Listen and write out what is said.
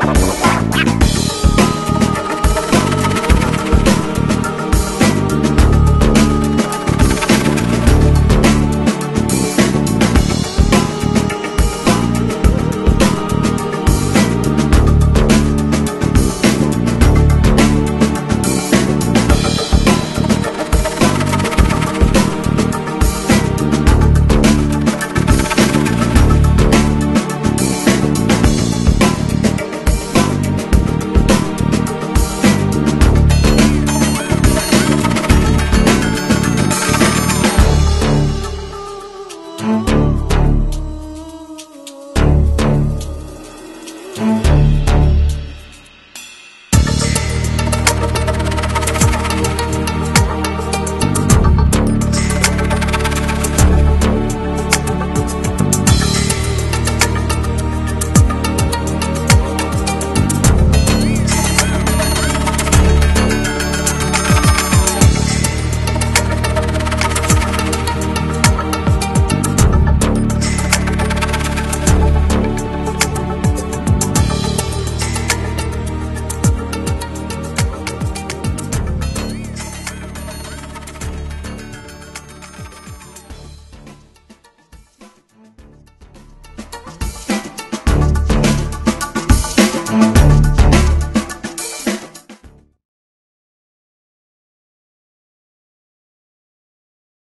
Bye.